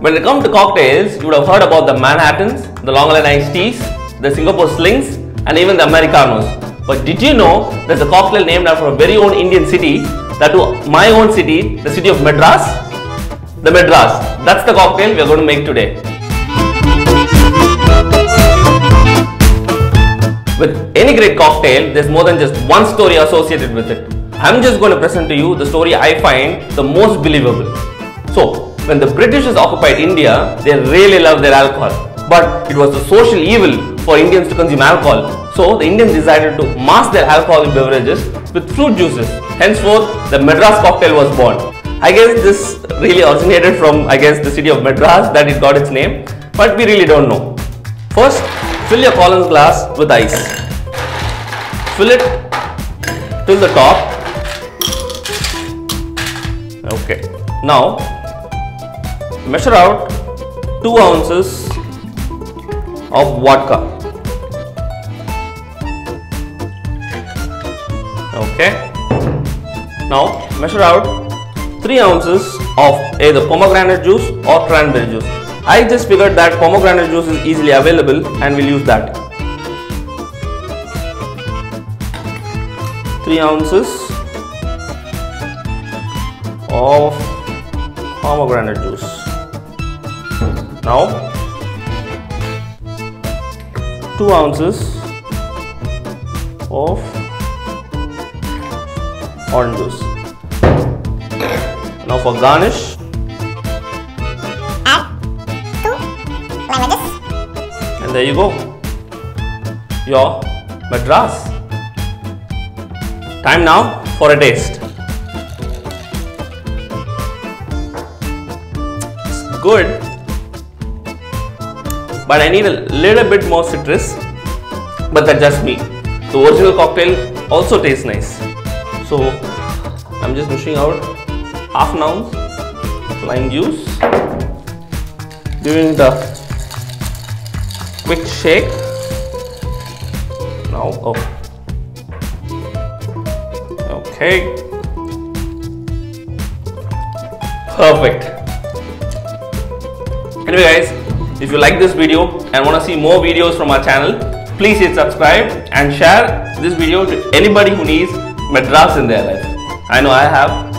When it comes to cocktails, you would have heard about the Manhattans, the Long Island iced teas, the Singapore slings, and even the Americanos. But did you know there's a cocktail named after a very own Indian city, that to my own city, the city of Madras? The Madras. That's the cocktail we are going to make today. With any great cocktail, there's more than just one story associated with it. I'm just going to present to you the story I find the most believable. So, when the Britishers occupied India, they really loved their alcohol. But it was a social evil for Indians to consume alcohol. So, the Indians decided to mask their alcoholic beverages with fruit juices. Henceforth, the Madras cocktail was born. I guess this really originated from, I guess, the city of Madras that it got its name, but we really don't know. First, fill your Collins glass with ice. Fill it till the top. Okay. Now, measure out 2 ounces of vodka. Okay. Now, measure out 3 ounces of either pomegranate juice or cranberry juice. I just figured that pomegranate juice is easily available and we'll use that. 3 ounces of pomegranate juice. Now 2 ounces of orange juice. Now for garnish add two lemon juice, and there you go. Your Madras. Time now for a taste. It's good, but I need a little bit more citrus. But that's just me. The original cocktail also tastes nice. So I'm just pushing out half an ounce lime juice, giving the quick shake. Now, oh, okay, perfect. Anyway, guys, if you like this video and want to see more videos from our channel, please hit subscribe and share this video to anybody who needs Madras in their life. I know I have,